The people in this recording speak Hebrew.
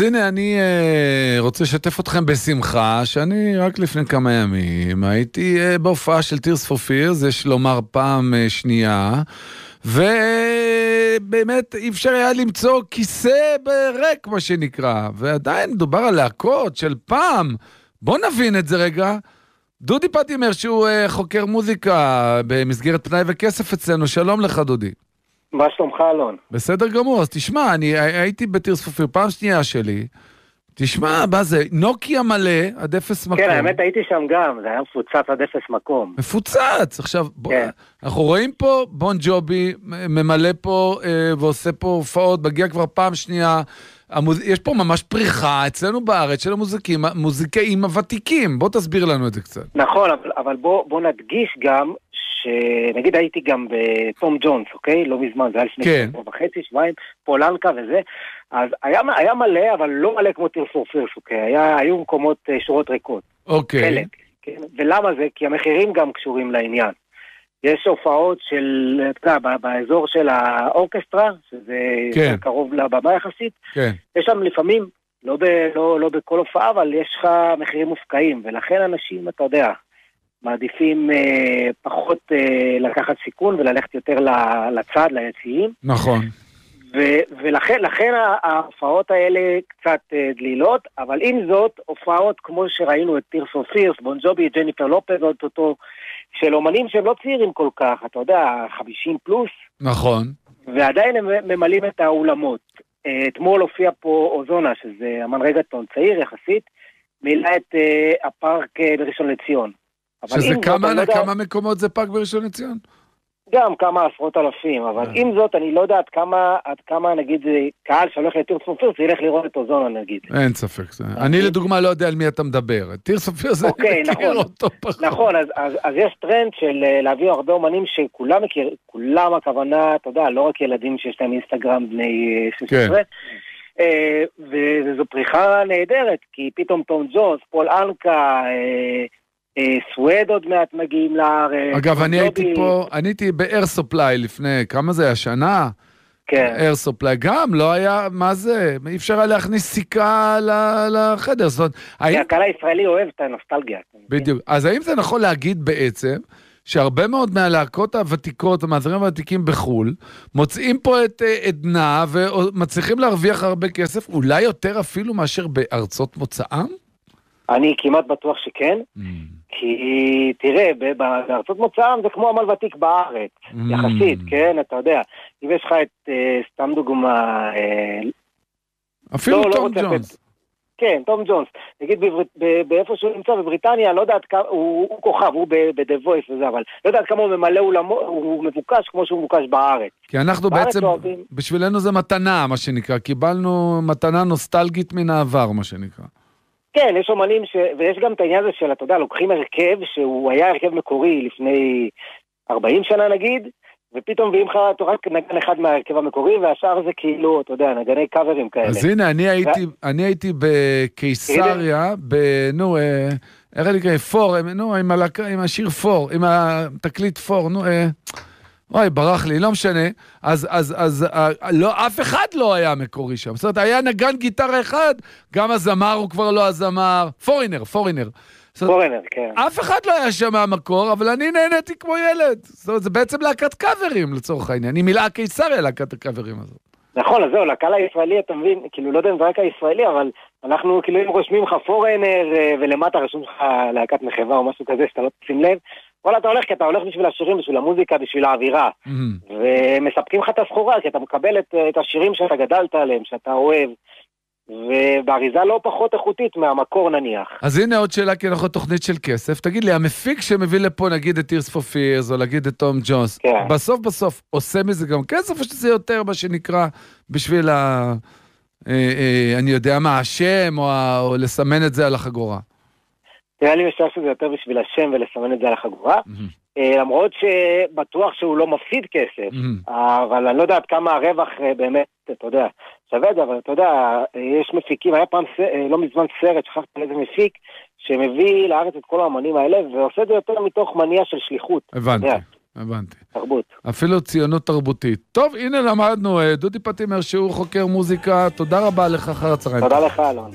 אז הנה, אני uh, רוצה לשתף אתכם בשמחה, שאני רק לפני כמה ימים הייתי uh, בהופעה של Tears for Fears, יש פעם uh, שנייה, ובאמת אי אפשר היה למצוא כיסא ריק, מה שנקרא, ועדיין מדובר על להקות של פעם. בואו נבין את זה רגע. דודי פטימר, שהוא חוקר מוזיקה במסגרת פנאי וכסף אצלנו, שלום לך דודי. מה שלומך, אלון? בסדר גמור, אז תשמע, אני הייתי בטיר ספופיר, פעם שנייה שלי. תשמע, מה זה, נוקיה מלא, עד אפס מקום. כן, האמת הייתי שם גם, זה היה מפוצץ עד אפס מקום. מפוצץ! עכשיו, בוא, כן. אנחנו רואים פה בון ג'ובי ממלא פה אה, ועושה פה הופעות, מגיע כבר פעם שנייה. המוז... יש פה ממש פריחה אצלנו בארץ של המוזיקאים הוותיקים. בוא תסביר לנו את זה קצת. נכון, אבל, אבל בוא, בוא נדגיש גם שנגיד הייתי גם בתום ג'ונס, אוקיי? לא מזמן, זה היה לפני כן. שבוע וחצי, שבועיים, פולנקה וזה. אז היה, היה מלא, אבל לא מלא כמו טירפור פירס, אוקיי? היה, היו מקומות אה, שורות ריקות. אוקיי. חלק, כן? ולמה זה? כי המחירים גם קשורים לעניין. יש הופעות של, אתה יודע, באזור של האורקסטרה, שזה כן. קרוב לבמה יחסית, כן. יש שם לפעמים, לא, ב, לא, לא בכל הופעה, אבל יש לך מחירים מופקעים, ולכן אנשים, אתה יודע, מעדיפים אה, פחות אה, לקחת סיכון וללכת יותר לצד, ליציעים. נכון. ו- ולכן לכן ההופעות האלה קצת אה, דלילות, אבל עם זאת, הופעות כמו שראינו את טירס אופירס, בונג'ובי, ג'ניפר לופז, אותו, של אומנים שהם לא צעירים כל כך, אתה יודע, 50 פלוס. נכון. ועדיין הם ממלאים את האולמות. אה, אתמול הופיע פה אוזונה, שזה אמן רגטון צעיר יחסית, מילא את אה, הפארק אה, בראשון לציון. שזה כמה, לא כמה יודע... מקומות זה פארק בראשון לציון? גם כמה עשרות אלפים, אבל עם זאת, אני לא יודע עד כמה, עד כמה נגיד קהל שהולך סופיר, זה ילך לראות את אוזונה נגיד. אין ספק. זה. אני לדוגמה לא יודע על מי אתה מדבר. טיר סופיר זה אוקיי, מכיר נכון, אותו פחות. נכון, אז, אז, אז יש טרנד של להביא הרבה אומנים שכולם מכיר, כולם הכוונה, אתה יודע, לא רק ילדים שיש להם אינסטגרם בני 16. כן. וזו פריחה נהדרת, כי פתאום טום ג'ונס, פול אנקה, Suede עוד מעט מגיעים לארץ. אגב, אני הייתי פה, אני הייתי ב Air Supply לפני, כמה זה היה? שנה? כן. Air Supply, גם לא היה, מה זה? אי אפשר היה להכניס סיכה לחדר. זאת אומרת, האם... הקהל הישראלי אוהב את הנוסטלגיה. בדיוק. אז האם זה נכון להגיד בעצם, שהרבה מאוד מהלהקות הוותיקות, הזמרים הוותיקים בחו"ל, מוצאים פה את עדנה ומצליחים להרוויח הרבה כסף, אולי יותר אפילו מאשר בארצות מוצאם? אני כמעט בטוח שכן, mm. כי תראה, בארצות מוצאם זה כמו עמל ותיק בארץ, mm. יחסית, כן, אתה יודע. אם יש לך את, אה, סתם דוגמה... אה, אפילו לא, תום לא ג'ונס. את, כן, תום ג'ונס. נגיד באיפה שהוא נמצא, בבריטניה, לא יודעת כמה, הוא, הוא כוכב, הוא ב-The Voice וזה, אבל לא יודעת כמה הוא ממלא אולמו, הוא מבוקש כמו שהוא מבוקש בארץ. כי אנחנו בעצם, אוהבים... בשבילנו זה מתנה, מה שנקרא. קיבלנו מתנה נוסטלגית מן העבר, מה שנקרא. כן, יש אומנים ש... ויש גם את העניין הזה של, אתה יודע, לוקחים הרכב שהוא היה הרכב מקורי לפני 40 שנה נגיד, ופתאום מביאים לך רק נגן אחד מההרכב המקורי, והשאר זה כאילו, אתה יודע, נגני קאברים כאלה. אז הנה, אני הייתי, ו... אני הייתי בקיסריה, ב... נו, אה, איך אני קורא? פור, נו, עם, הלק... עם השיר פור, עם התקליט פור, נו, אה... אוי, ברח לי, לא משנה. אז, אז, אז, אה, לא, אף אחד לא היה מקורי שם. זאת אומרת, היה נגן גיטרה אחד, גם הזמר הוא כבר לא הזמר. פורינר, פורינר. פורינר, כן. אף אחד לא היה שם מהמקור, אבל אני נהניתי כמו ילד. זאת אומרת, זה בעצם להקת קאברים לצורך העניין. היא מילאה קיסריה להקת הקאברים הזאת. נכון, אז זהו, לקהל הישראלי, אתה מבין, כאילו, לא יודע אם זה רק הישראלי, אבל אנחנו כאילו אם רושמים לך פורנר, אה, ולמטה רשום לך להקת מחווה או משהו כזה, שאתה לא תשים לב, וואלה, אתה הולך כי אתה הולך בשביל השירים, בשביל המוזיקה, בשביל האווירה. Mm-hmm. ומספקים לך את הסחורה, כי אתה מקבל את, את השירים שאתה גדלת עליהם, שאתה אוהב. ובאריזה לא פחות איכותית מהמקור נניח. אז הנה עוד שאלה, כי אנחנו תוכנית של כסף. תגיד לי, המפיק שמביא לפה נגיד את for Fears, או נגיד את תום ג'ונס, כן. בסוף בסוף עושה מזה גם כסף, או שזה יותר מה שנקרא בשביל ה... אה, אה, אני יודע מה, השם, או, ה... או לסמן את זה על החגורה? נראה לי משער שזה יותר בשביל השם ולסמן את זה על החגורה. אה, למרות שבטוח שהוא לא מפסיד כסף, אבל אני לא יודע עד כמה הרווח אה, באמת, אתה יודע, שווה את זה, אבל אתה יודע, יש מפיקים, היה פעם, אה, לא מזמן סרט, שכחתי איזה מפיק, שמביא לארץ את כל האמנים האלה, ועושה את זה יותר מתוך מניע של שליחות. הבנתי, הבנתי. תרבות. אפילו ציונות תרבותית. טוב, הנה למדנו, אה, דודי פטימר שהוא חוקר מוזיקה, תודה רבה לך אחר הצהריים. תודה לך, אלון.